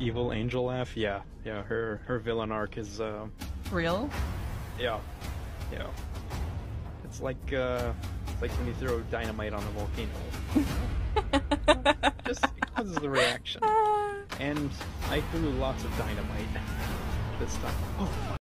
evil angel laugh. Yeah, yeah. Her her villain arc is uh, Real? yeah, yeah. It's like uh, it's like when you throw dynamite on a volcano. Just causes the reaction. And I threw lots of dynamite this time. Oh,